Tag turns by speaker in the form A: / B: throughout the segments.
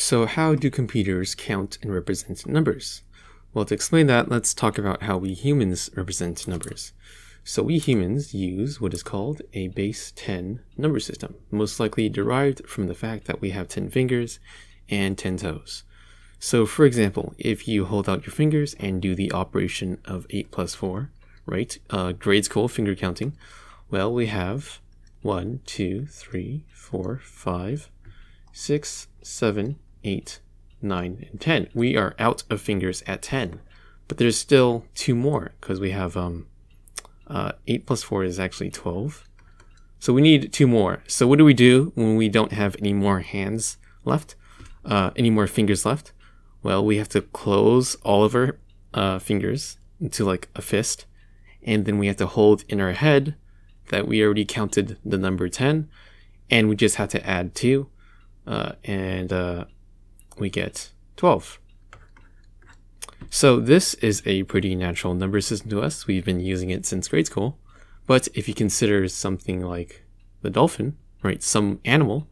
A: So how do computers count and represent numbers? Well, to explain that, let's talk about how we humans represent numbers. So we humans use what is called a base 10 number system, most likely derived from the fact that we have 10 fingers and 10 toes. So for example, if you hold out your fingers and do the operation of 8 plus 4, right, uh, grade school finger counting, well, we have 1, 2, 3, 4, 5, 6, 7, 8, 9, and 10. We are out of fingers at 10, but there's still two more because we have um, uh, 8 plus 4 is actually 12. So we need two more. So what do we do when we don't have any more hands left, uh, any more fingers left? Well, we have to close all of our uh, fingers into like a fist, and then we have to hold in our head that we already counted the number 10, and we just have to add 2, uh, and uh, we get 12. So this is a pretty natural number system to us. We've been using it since grade school. But if you consider something like the dolphin, right, some animal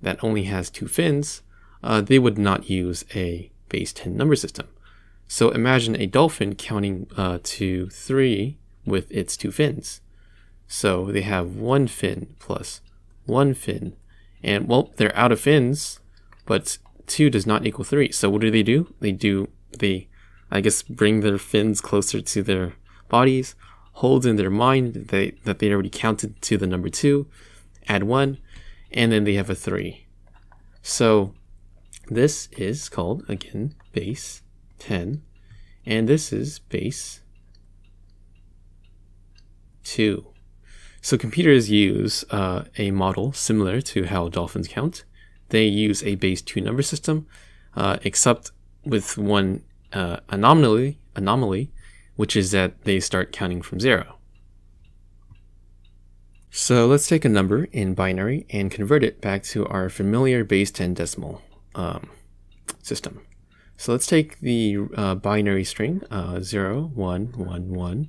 A: that only has two fins, uh, they would not use a base 10 number system. So imagine a dolphin counting uh, to 3 with its two fins. So they have one fin plus one fin. And well, they're out of fins, but 2 does not equal 3. So what do they do? They do, they, I guess, bring their fins closer to their bodies, hold in their mind that they, that they already counted to the number 2, add 1, and then they have a 3. So this is called, again, base 10, and this is base 2. So computers use uh, a model similar to how dolphins count, they use a base 2 number system, uh, except with one uh, anomaly, anomaly, which is that they start counting from 0. So let's take a number in binary and convert it back to our familiar base 10 decimal um, system. So let's take the uh, binary string uh, 0, 1, 1, 1,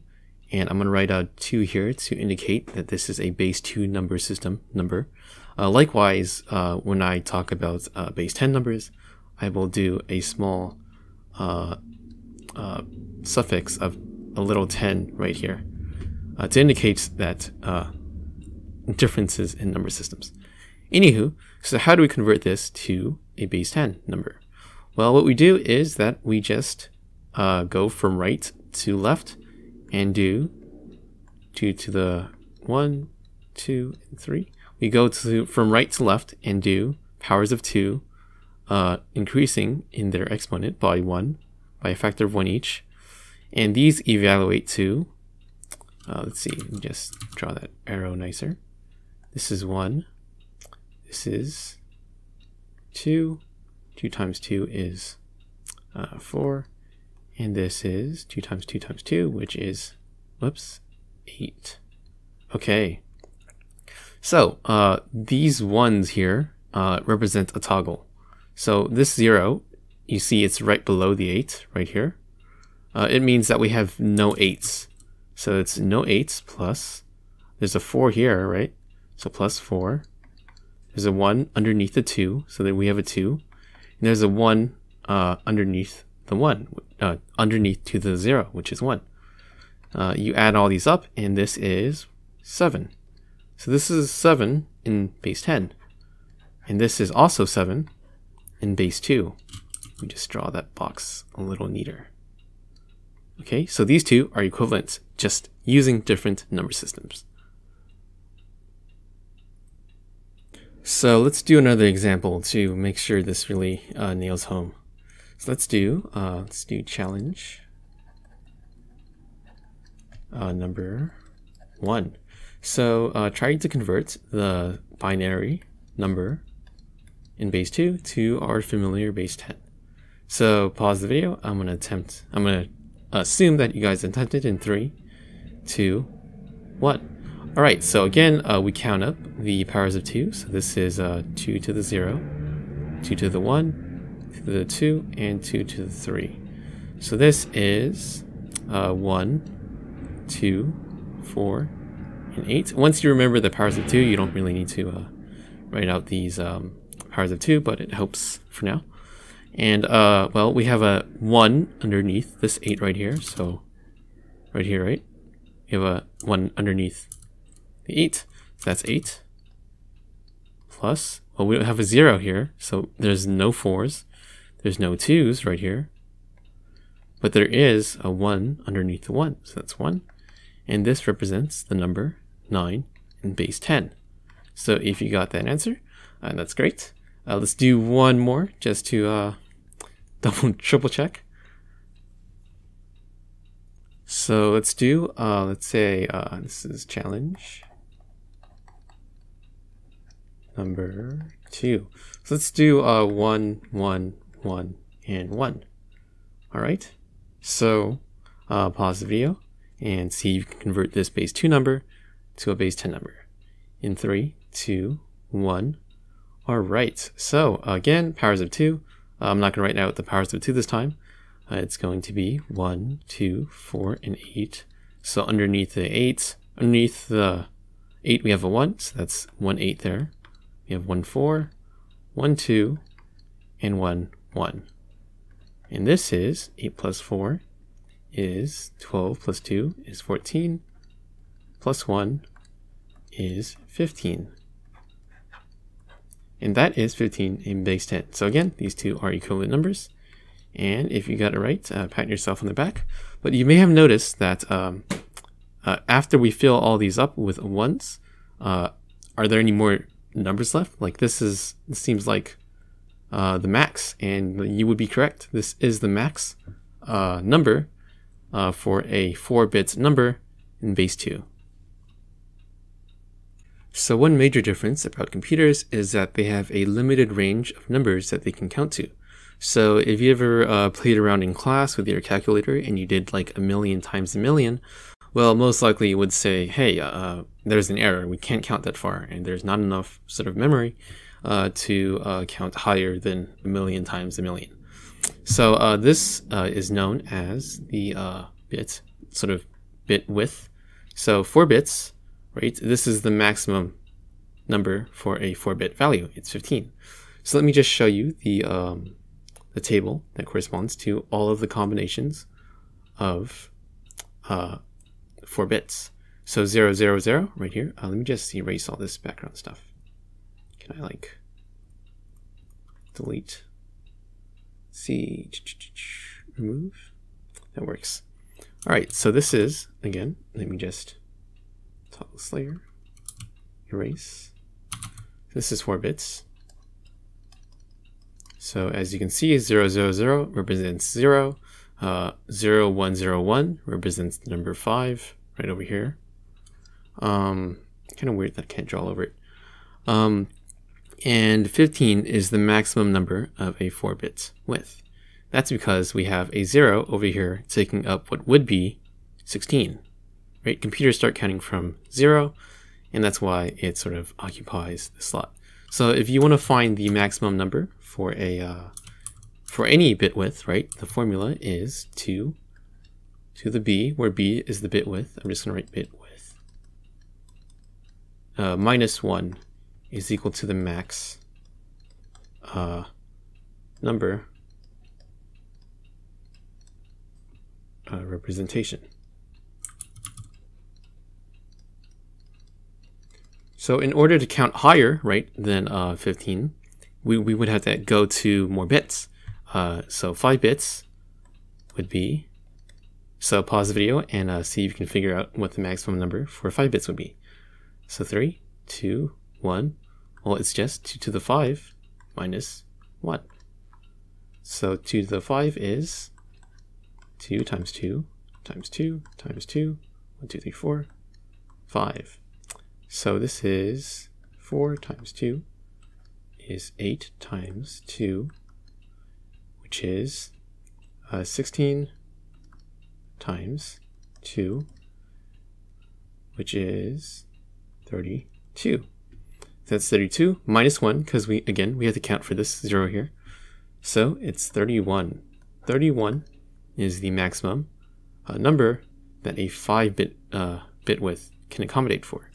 A: and I'm going to write a 2 here to indicate that this is a base 2 number system number. Uh, likewise, uh, when I talk about uh, base 10 numbers, I will do a small uh, uh, suffix of a little 10 right here uh, to indicate that differences in number systems. Anywho, so how do we convert this to a base 10 number? Well, what we do is that we just go from right to left and do 2 to the 1, 2, and 3 we go to from right to left and do powers of 2 uh, increasing in their exponent by 1 by a factor of 1 each. And these evaluate to uh, let's see just draw that arrow nicer. This is 1 this is 2 2 times 2 is uh, 4 and this is 2 times 2 times 2 which is whoops 8 okay so uh, these ones here uh, represent a toggle. So this zero, you see it's right below the eight right here. Uh, it means that we have no eights. So it's no eights plus, there's a four here, right? So plus four. There's a one underneath the two, so that we have a two. And there's a one uh, underneath the one, uh, underneath to the zero, which is one. Uh, you add all these up, and this is seven. So this is 7 in base 10. And this is also 7 in base 2. We just draw that box a little neater. Okay, so these two are equivalent, just using different number systems. So let's do another example to make sure this really uh, nails home. So let's do, uh, let's do challenge uh, number one. So uh, trying to convert the binary number in base 2 to our familiar base 10. So pause the video. I'm going to attempt, I'm going to assume that you guys attempted in 3, 2, 1. Alright, so again, uh, we count up the powers of 2. So this is uh, 2 to the 0, 2 to the 1, 2 to the 2, and 2 to the 3. So this is uh, 1, 2, 4, and 8. Once you remember the powers of 2, you don't really need to uh, write out these um, powers of 2, but it helps for now. And, uh, well, we have a 1 underneath this 8 right here. So, right here, right? We have a 1 underneath the 8. So that's 8. Plus, well, we don't have a 0 here. So there's no 4s. There's no 2s right here. But there is a 1 underneath the 1. So that's 1. And this represents the number 9 in base 10. So if you got that answer, uh, that's great. Uh, let's do one more just to uh, double triple check. So let's do, uh, let's say uh, this is challenge number two. So let's do uh, one, one, one, and one. All right. So uh, pause the video and see if you can convert this base 2 number to a base 10 number. In 3, 2, 1. All right, so again, powers of 2. Uh, I'm not going to write out the powers of 2 this time. Uh, it's going to be 1, 2, 4, and 8. So underneath the 8, underneath the 8 we have a 1, so that's 1, 8 there. We have 1, 4, 1, 2, and 1, 1. And this is 8 plus 4 is 12 plus 2 is 14 plus 1 is 15. And that is 15 in base 10. So again, these two are equivalent numbers. And if you got it right, uh, pat yourself on the back. But you may have noticed that um, uh, after we fill all these up with ones, uh, are there any more numbers left? Like this is, this seems like uh, the max, and you would be correct. This is the max uh, number uh, for a 4-bit number in base 2. So one major difference about computers is that they have a limited range of numbers that they can count to. So if you ever uh, played around in class with your calculator and you did like a million times a million, well, most likely you would say, hey, uh, there's an error. We can't count that far, and there's not enough sort of memory uh, to uh, count higher than a million times a million. So uh, this uh, is known as the bit, sort of bit width. So 4 bits right? This is the maximum number for a 4-bit value. It's 15. So let me just show you the, um, the table that corresponds to all of the combinations of uh, 4 bits. So 0, 0, 0 right here. Uh, let me just erase all this background stuff. Can I like delete? See, remove? That works. All right, so this is, again, let me just toggle slayer, erase. This is 4 bits. So as you can see, 000 represents 0. Uh, 0101 represents number 5 right over here. Um, kind of weird that I can't draw over it. Um, and 15 is the maximum number of a 4-bit width. That's because we have a 0 over here taking up what would be 16 right? Computers start counting from zero, and that's why it sort of occupies the slot. So if you want to find the maximum number for a uh, for any bit width, right? The formula is 2 to the b, where b is the bit width. I'm just going to write bit width. Uh, minus 1 is equal to the max uh, number uh, representation. So in order to count higher, right, than uh, 15, we, we would have to go to more bits. Uh, so 5 bits would be, so pause the video and uh, see if you can figure out what the maximum number for 5 bits would be. So 3, 2, 1, well it's just 2 to the 5 minus 1. So 2 to the 5 is 2 times 2 times 2 times 2, 1, 2, 3, 4, 5. So this is 4 times 2 is 8 times 2, which is uh, 16 times 2, which is 32. That's 32 minus 1, because we, again, we have to count for this 0 here. So it's 31. 31 is the maximum uh, number that a 5-bit uh, bit width can accommodate for.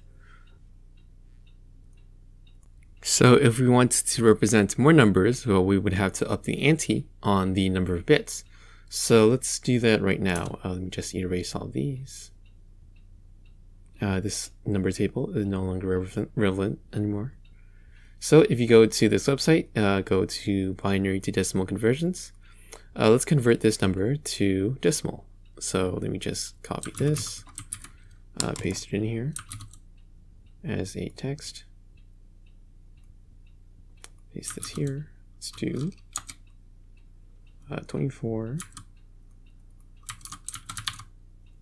A: So if we want to represent more numbers, well, we would have to up the ante on the number of bits. So let's do that right now. Uh, let me just erase all these. Uh, this number table is no longer relevant, relevant anymore. So if you go to this website, uh, go to binary to decimal conversions. Uh, let's convert this number to decimal. So let me just copy this, uh, paste it in here as a text. Paste this here. Let's do uh, 24.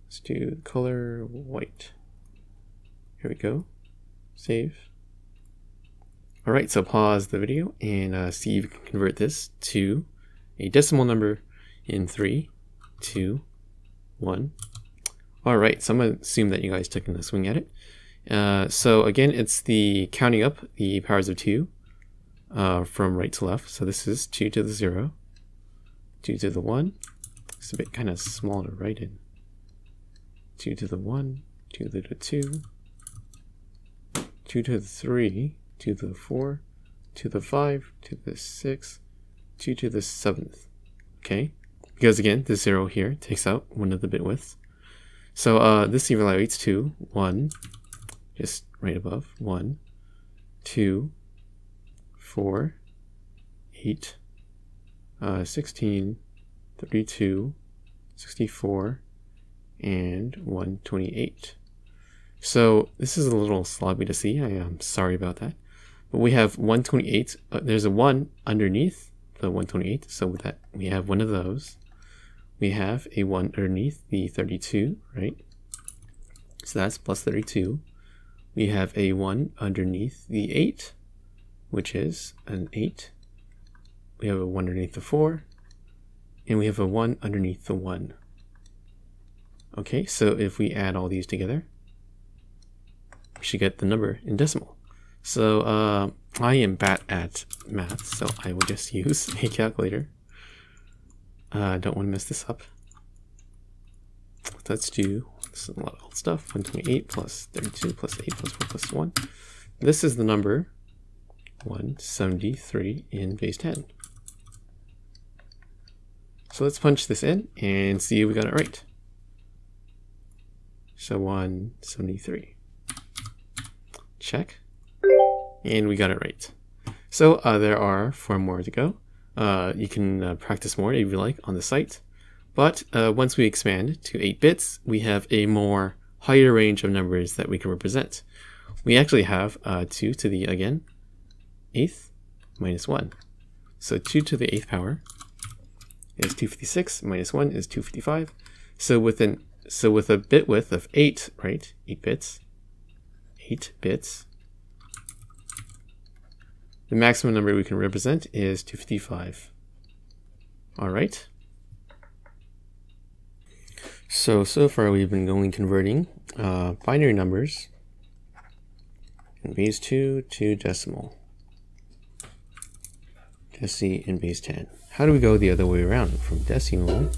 A: Let's do color white. Here we go. Save. All right, so pause the video and uh, see if you can convert this to a decimal number in three, two, one. All right, so I'm gonna assume that you guys took a swing at it. Uh, so again, it's the counting up the powers of two uh, from right to left. So this is two to the zero, two to the one. It's a bit kind of small to write in. Two to the one, two to the two, two to the three, 2 to the 4, 2 to the 5, 2 to the 6, 2 to the 7th. Okay? Because again, the 0 here takes out one of the bit widths. So uh, this evaluates to 1, just right above, 1, 2, 4, 8, uh, 16, 32, 64, and 128. So this is a little sloppy to see. I am sorry about that. But we have 128. Uh, there's a 1 underneath the 128. So with that, we have one of those. We have a 1 underneath the 32, right? So that's plus 32. We have a 1 underneath the 8, which is an 8. We have a 1 underneath the 4. And we have a 1 underneath the 1. Okay, so if we add all these together, we should get the number in decimal. So uh, I am bad at math, so I will just use a calculator. I uh, don't want to mess this up. Let's do this is a lot of old stuff. 128 plus 32 plus 8 plus 4 plus 1. This is the number 173 in base 10. So let's punch this in and see if we got it right. So 173. Check and we got it right. So uh, there are four more to go. Uh, you can uh, practice more if you like on the site. But uh, once we expand to 8 bits, we have a more higher range of numbers that we can represent. We actually have uh, 2 to the, again, 8th minus 1. So 2 to the 8th power is 256, minus 1 is 255. So with, an, so with a bit width of 8, right, 8 bits, 8 bits, the maximum number we can represent is 255. All right. So, so far we've been going converting uh, binary numbers in base 2 to decimal. Deci in base 10. How do we go the other way around? From decimal,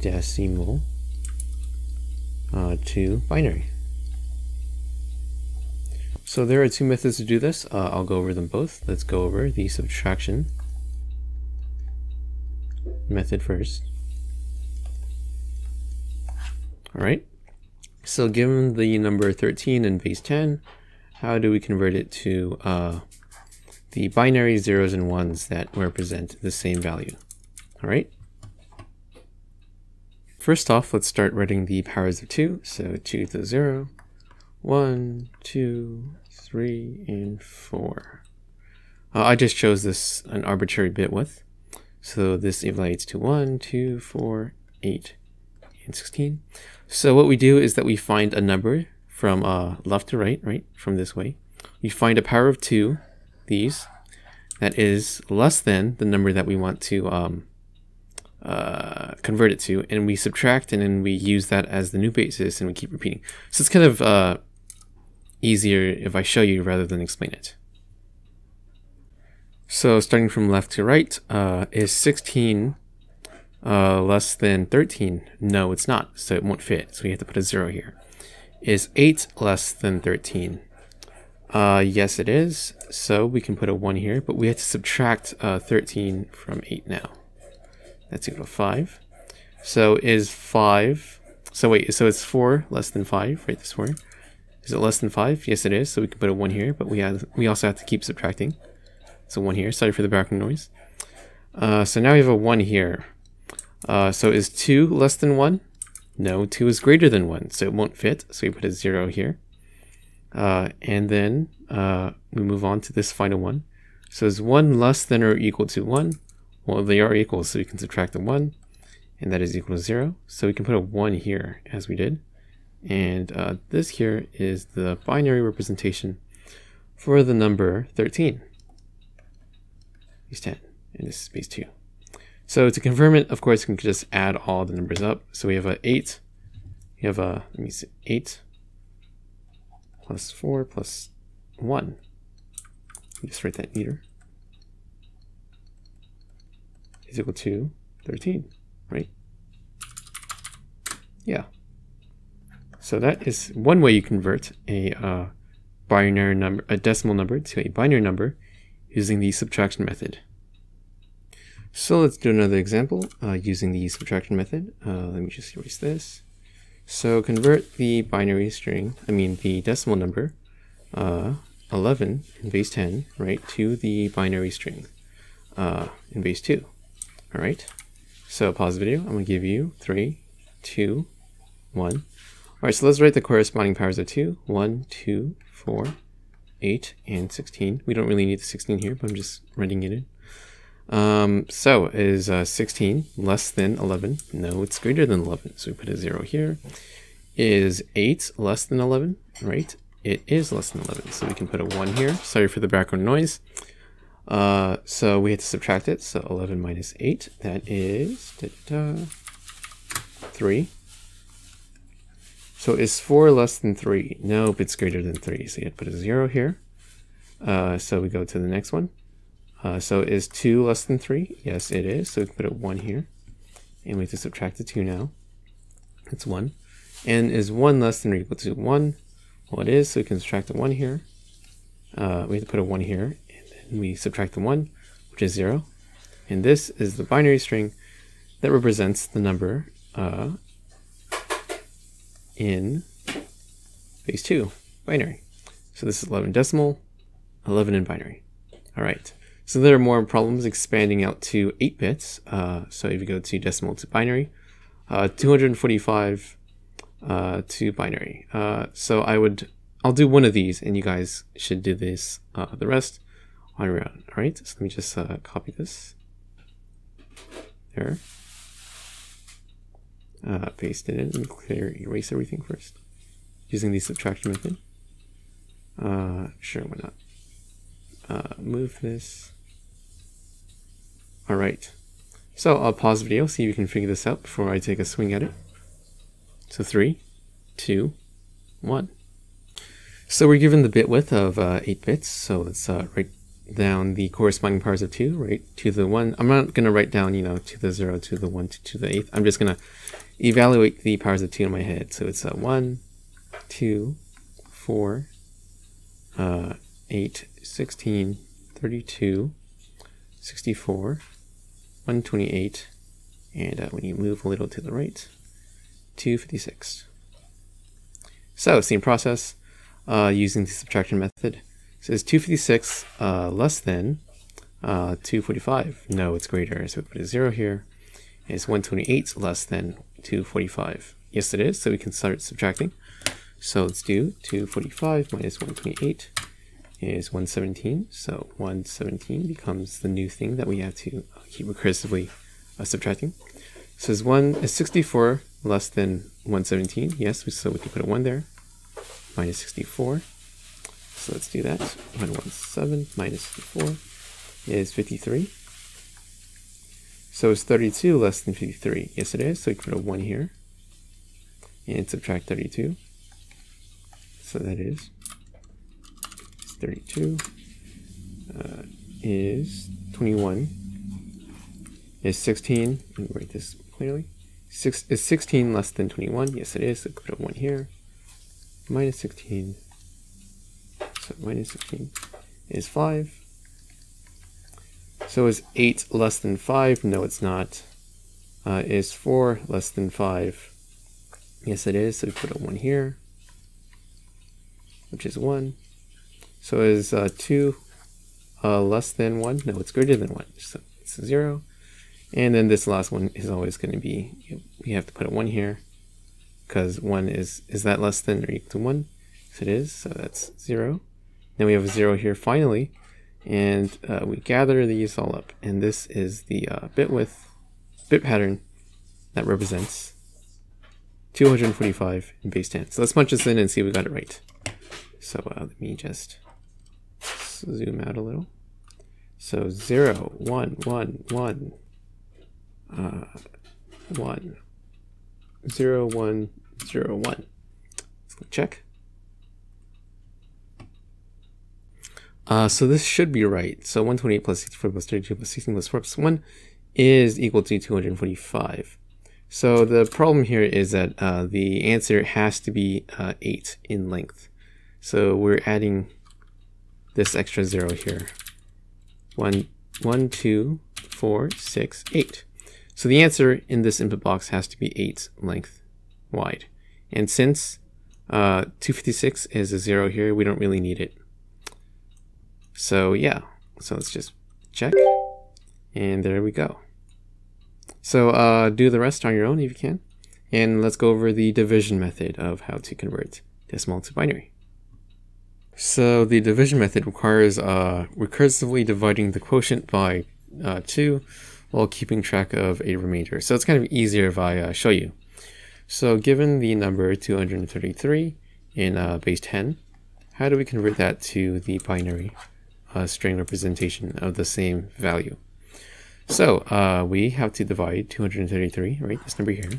A: decimal, uh, to binary. So there are two methods to do this. Uh, I'll go over them both. Let's go over the subtraction method first. All right. So given the number 13 in base 10, how do we convert it to uh, the binary zeros and ones that represent the same value? All right. First off, let's start writing the powers of 2. So 2 to the 0, 1, 2, 3, and 4. Uh, I just chose this an arbitrary bit width. So this evaluates to 1, 2, 4, 8, and 16. So what we do is that we find a number from uh, left to right, right, from this way. We find a power of 2, these, that is less than the number that we want to um, uh, convert it to, and we subtract and then we use that as the new basis and we keep repeating. So it's kind of uh, easier if I show you rather than explain it. So starting from left to right, uh, is 16 uh, less than 13? No, it's not, so it won't fit. So we have to put a zero here. Is 8 less than 13? Uh, yes, it is. So we can put a 1 here, but we have to subtract uh, 13 from 8 now. That's equal to 5. So is 5... So wait, so it's 4 less than 5, right, this 4. Is it less than 5? Yes, it is. So we can put a 1 here, but we have we also have to keep subtracting. So 1 here. Sorry for the background noise. Uh, so now we have a 1 here. Uh, so is 2 less than 1? No, 2 is greater than 1, so it won't fit. So we put a 0 here. Uh, and then uh, we move on to this final one. So is 1 less than or equal to 1? Well, they are equal, so we can subtract the 1, and that is equal to 0. So we can put a 1 here, as we did. And uh, this here is the binary representation for the number 13. Base 10, and this is base 2. So to confirm it, of course, we can just add all the numbers up. So we have a 8, we have a, let me see, 8 plus 4 plus 1. Just write that meter. Is equal to 13, right? Yeah. So that is one way you convert a uh, binary number, a decimal number to a binary number using the subtraction method. So let's do another example uh, using the subtraction method. Uh, let me just erase this. So convert the binary string, I mean the decimal number, uh, 11 in base 10, right, to the binary string uh, in base 2. All right. So pause the video. I'm going to give you 3, 2, 1. All right, so let's write the corresponding powers of 2. 1, 2, 4, 8, and 16. We don't really need the 16 here, but I'm just writing it in. Um, so is uh, 16 less than 11? No, it's greater than 11. So we put a 0 here. Is 8 less than 11? Right, it is less than 11. So we can put a 1 here. Sorry for the background noise. Uh, so we have to subtract it. So 11 minus 8, that is da -da -da, 3. So is 4 less than 3? Nope, it's greater than 3. So you have to put a 0 here. Uh, so we go to the next one. Uh, so is 2 less than 3? Yes, it is. So we can put a 1 here. And we have to subtract the 2 now. It's 1. And is 1 less than or equal to 1? Well, it is, so we can subtract the 1 here. Uh, we have to put a 1 here. And then we subtract the 1, which is 0. And this is the binary string that represents the number uh, in base 2, binary. So this is 11 decimal, 11 in binary. All right. So there are more problems expanding out to 8 bits. Uh, so if you go to decimal to binary, uh, 245 uh, to binary. Uh, so I would, I'll do one of these and you guys should do this, uh, the rest on your own. All right, so let me just uh, copy this. There. paste it in and clear, erase everything first using the subtraction method. sure, why not? move this all right. So I'll pause the video, see if you can figure this out before I take a swing at it. So three, two, one. So we're given the bit width of uh, 8 bits, so let's uh, write down the corresponding powers of 2, right, to the 1. I'm not going to write down, you know, to the 0, to the 1, to, to the 8th. I'm just going to evaluate the powers of 2 in my head. So it's uh, 1, 2, 4, uh, 8, 16, 32, 64, 128, and uh, when you move a little to the right, 256. So, same process uh, using the subtraction method. It says 256 uh, less than uh, 245. No, it's greater, so we put a 0 here. Is 128 less than 245? Yes, it is, so we can start subtracting. So let's do 245 minus 128 is 117. So 117 becomes the new thing that we have to keep recursively uh, subtracting. So is 1 is 64 less than 117? Yes, we, so we can put a 1 there. Minus 64. So let's do that. 117 minus 64 is 53. So is 32 less than 53? Yes, it is. So we can put a 1 here. And subtract 32. So that is 32 uh, is 21 is 16 let me write this clearly Six, is 16 less than 21 yes it is so put a 1 here minus 16 so minus 16 is 5. So is 8 less than 5? No, it's not. Uh, is 4 less than 5? Yes, it is. So we put a 1 here, which is 1. So is uh, 2 uh, less than 1? No, it's greater than 1. So it's 0. And then this last one is always going to be, we have to put a 1 here because 1 is, is that less than or equal to 1? Yes, it is. So that's 0. Then we have a 0 here finally. And uh, we gather these all up. And this is the uh, bit width, bit pattern that represents 245 in base 10. So let's punch this in and see if we got it right. So uh, let me just zoom out a little. So 0, 1, 1, 1, uh, 1, 0, 1, 0, 1. Let's check. Uh, so this should be right. So 128 plus 64 plus 32 plus 16 plus 4 plus 1 is equal to 245. So the problem here is that uh, the answer has to be uh, 8 in length. So we're adding this extra 0 here. 1, 1, 2, 4, 6, 8. So the answer in this input box has to be 8 length wide. And since uh, 256 is a 0 here, we don't really need it. So yeah, so let's just check. And there we go. So uh, do the rest on your own if you can. And let's go over the division method of how to convert decimal to binary. So the division method requires uh, recursively dividing the quotient by uh, 2 while keeping track of a remainder. So it's kind of easier if I uh, show you. So given the number 233 in uh, base 10, how do we convert that to the binary a string representation of the same value. So uh, we have to divide 233, right, this number here,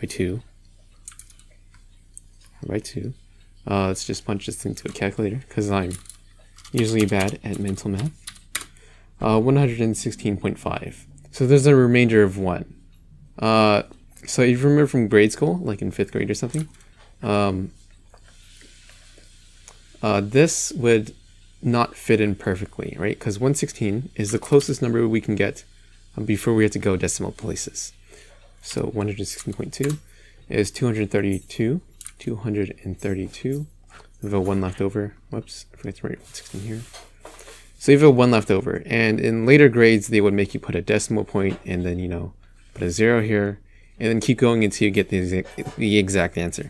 A: by 2, by 2. Uh, let's just punch this into a calculator, because I'm usually bad at mental math. Uh, 116.5. So there's a remainder of 1. Uh, so if you remember from grade school, like in 5th grade or something, um, uh, this would not fit in perfectly, right? Because 116 is the closest number we can get um, before we have to go decimal places. So 116.2 is 232, 232. We have a 1 left over. Whoops, I forgot to write 116 here. So you have a 1 left over. And in later grades, they would make you put a decimal point and then, you know, put a 0 here, and then keep going until you get the exact, the exact answer.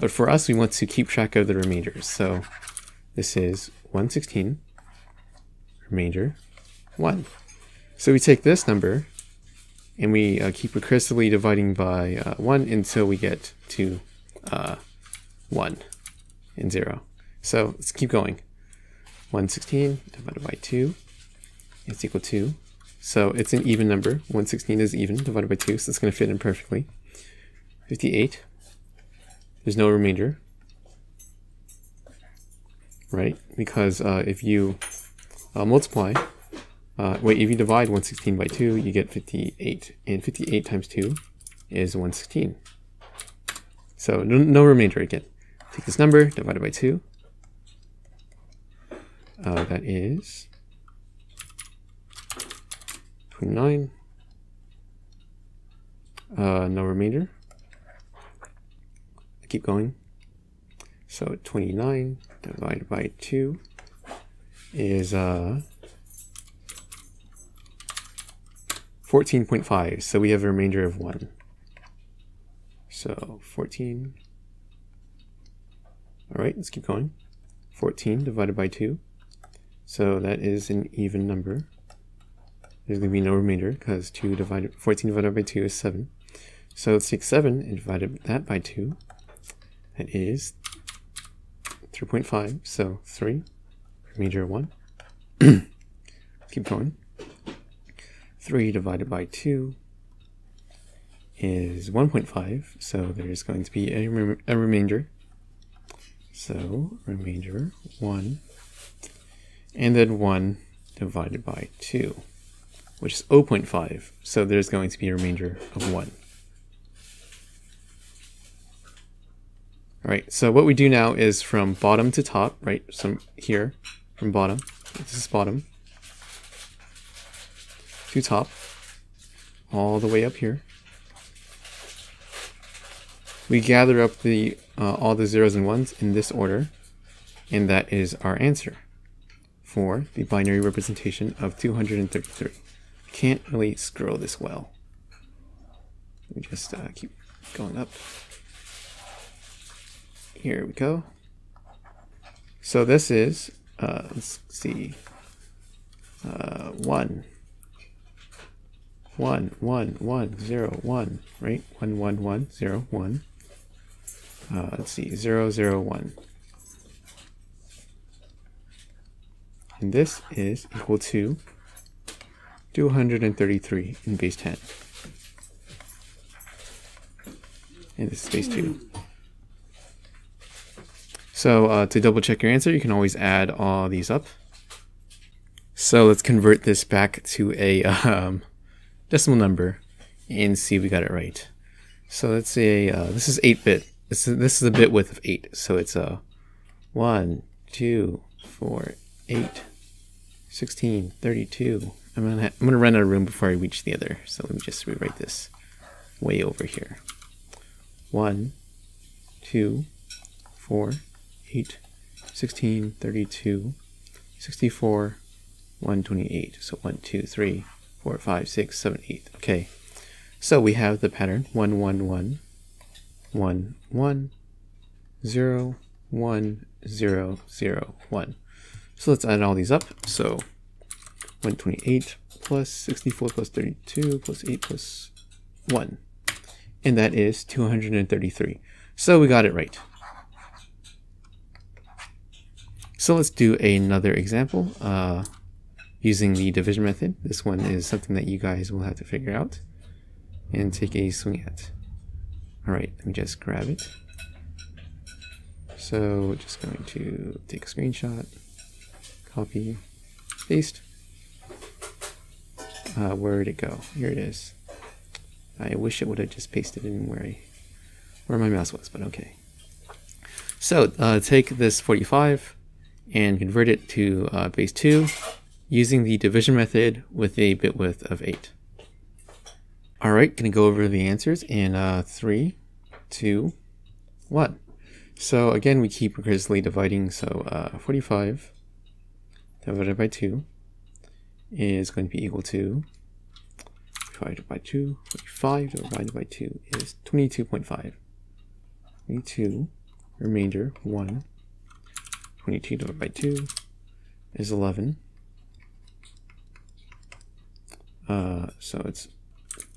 A: But for us, we want to keep track of the remainders. So this is 116, remainder 1. So we take this number and we uh, keep recursively dividing by uh, 1 until we get to uh, 1 and 0. So let's keep going. 116 divided by 2 is equal to, so it's an even number. 116 is even divided by 2, so it's going to fit in perfectly. 58, there's no remainder right? Because uh, if you uh, multiply, uh, wait, if you divide 116 by 2, you get 58. And 58 times 2 is 116. So no, no remainder again. Take this number, divide it by 2. Uh, that is 29. Uh, no remainder. keep going. So 29 divided by 2 is uh, 14.5. So we have a remainder of 1. So 14. All right, let's keep going. 14 divided by 2. So that is an even number. There's going to be no remainder because 2 divided 14 divided by 2 is 7. So let's take 7 and divide that by 2. That is 3.5, so 3, remainder 1. Keep going. 3 divided by 2 is 1.5, so there's going to be a, rem a remainder. So, remainder 1, and then 1 divided by 2, which is 0.5, so there's going to be a remainder of 1. All right, so what we do now is from bottom to top, right? Some here, from bottom, this is bottom, to top, all the way up here. We gather up the uh, all the zeros and ones in this order, and that is our answer for the binary representation of 233. Can't really scroll this well. Me just uh, keep going up. Here we go. So this is, uh, let's see, uh, one, one, one, one, zero, one, right? One, one, one, zero, one. Uh, let's see, zero, zero, one. And this is equal to 233 in base 10. And this is base 2. So uh, to double check your answer, you can always add all these up. So let's convert this back to a um, decimal number and see if we got it right. So let's say uh, this is 8-bit. This is, this is a bit width of 8. So it's a 1, 2, 4, 8, 16, 32. I'm gonna, I'm gonna run out of room before I reach the other. So let me just rewrite this way over here. 1, 2, 4, 8, 16, 32, 64, 128. So 1, 2, 3, 4, 5, 6, 7, 8. Okay. So we have the pattern 1, 1, 1, 1, 1, 0, 1, 0, 0, 1. So let's add all these up. So 128 plus 64 plus 32 plus 8 plus 1. And that is 233. So we got it right. So let's do another example uh, using the division method. This one is something that you guys will have to figure out and take a swing at. All right, let me just grab it. So just going to take a screenshot, copy, paste. Uh, where did it go? Here it is. I wish it would have just pasted in where I, where my mouse was, but okay. So uh, take this 45, and convert it to uh, base 2 using the division method with a bit width of 8. Alright, going to go over the answers in uh, 3, 2, 1. So again, we keep recursively dividing, so uh, 45 divided by 2 is going to be equal to divided by 2, 45 divided by 2 is 22.5. 22, remainder 1 22 divided by 2 is 11. Uh, so it's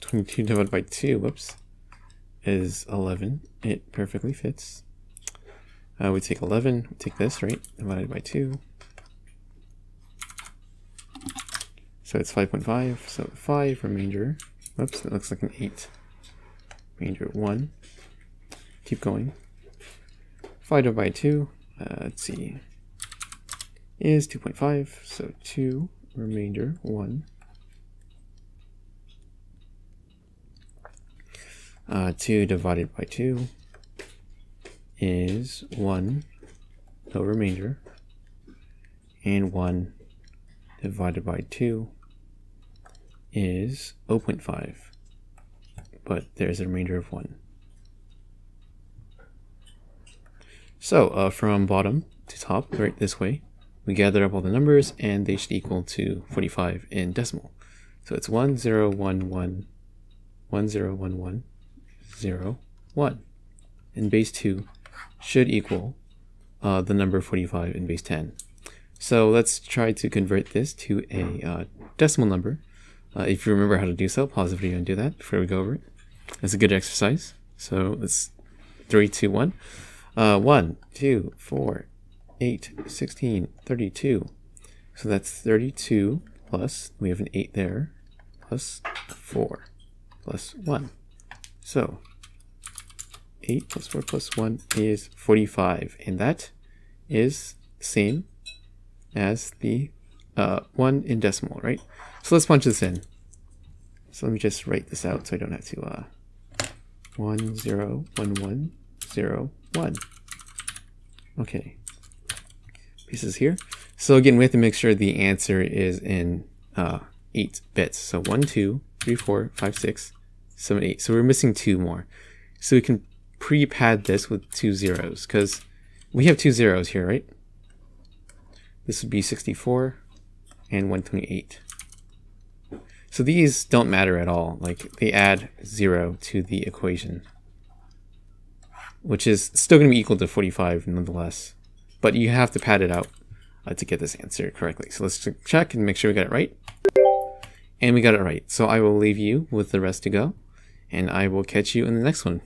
A: 22 divided by 2, whoops, is 11. It perfectly fits. Uh, we take 11, we take this, right, divided by 2. So it's 5.5, so 5, remainder, whoops, that looks like an 8. Remainder 1. Keep going. 5 divided by 2 uh, let's see, is 2.5, so 2, remainder 1. Uh, 2 divided by 2 is 1, no remainder, and 1 divided by 2 is 0.5, but there's a remainder of 1. So uh, from bottom to top, right this way, we gather up all the numbers and they should equal to 45 in decimal. So it's 1, 0, 1, 1, 1, 0, 1, 1, 0, 1. And base 2 should equal uh, the number 45 in base 10. So let's try to convert this to a uh, decimal number. Uh, if you remember how to do so, pause the video and do that before we go over it. It's a good exercise. So let's 3, 2, 1. Uh, 1, 2, 4, 8, 16, 32. So that's 32 plus, we have an 8 there, plus 4, plus 1. So 8 plus 4 plus 1 is 45. And that is same as the uh, 1 in decimal, right? So let's punch this in. So let me just write this out so I don't have to uh, 1, 0, 1, 1, 0, 1. Okay. Pieces here. So again, we have to make sure the answer is in uh, 8 bits. So 1, 2, 3, 4, 5, 6, 7, 8. So we're missing two more. So we can pre-pad this with two zeros because we have two zeros here, right? This would be 64 and 128. So these don't matter at all. Like they add zero to the equation, which is still going to be equal to 45 nonetheless. But you have to pad it out uh, to get this answer correctly. So let's check and make sure we got it right. And we got it right. So I will leave you with the rest to go, and I will catch you in the next one.